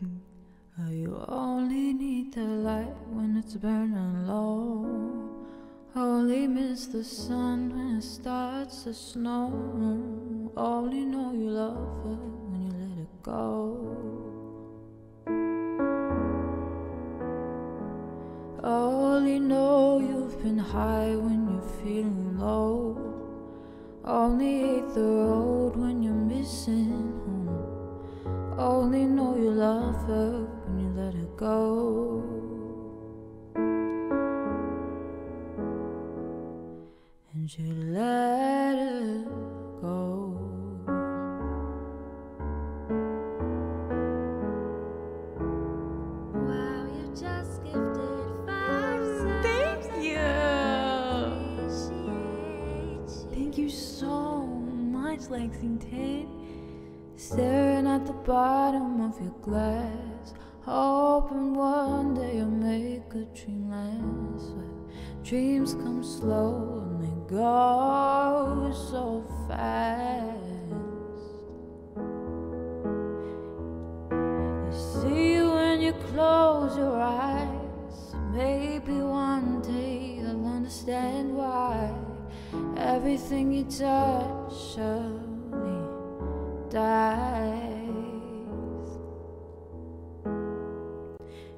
You only need the light when it's burning low. Only miss the sun when it starts to snow. Only know you love her when you let it go. Only know you've been high when you're feeling low. Only hate the road when you're missing home. Only know you love her when you let her go. And you let her go. Wow, you just gifted five Thank you. You. Thank you so much, Lexington. Staring at the bottom of your glass, hoping one day you'll make a dream last. Dreams come slow and they go so fast. You see when you close your eyes. Maybe one day you'll understand why everything you touch dies.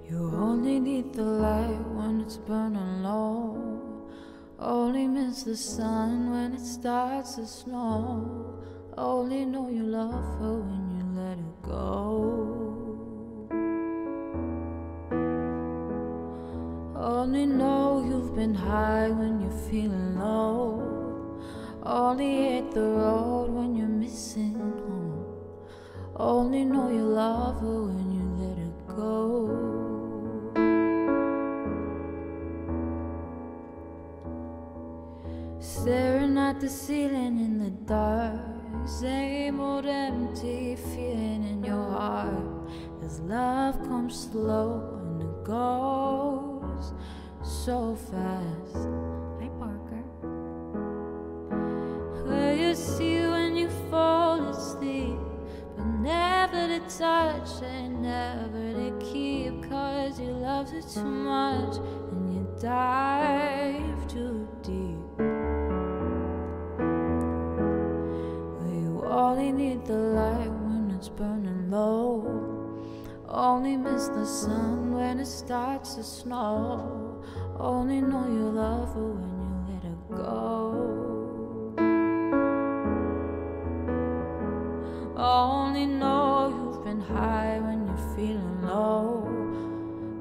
You only need the light when it's burning low. Only miss the sun when it starts to snow. Only know you love her when you let her go. Only know you've been high when you're feeling low. Only hit the road when you're missing home. Only know you love her when you let her go. Staring at the ceiling in the dark, same old empty feeling in your heart. As love comes slow and it goes so fast. Touch and never to keep, cause you loved it too much and you dive too deep. Well, you only need the light when it's burning low. Only miss the sun when it starts to snow. Only know you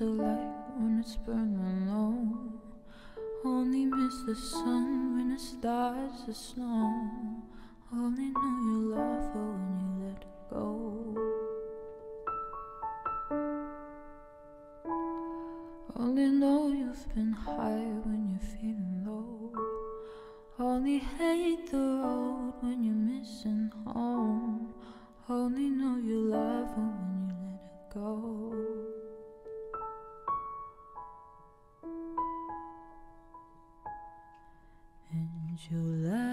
The light when it's burning low. Only miss the sun when it starts to snow. Only know you love her when you let go. Only know you've been high when you're feeling low. Only hate the road when you're missing home. you love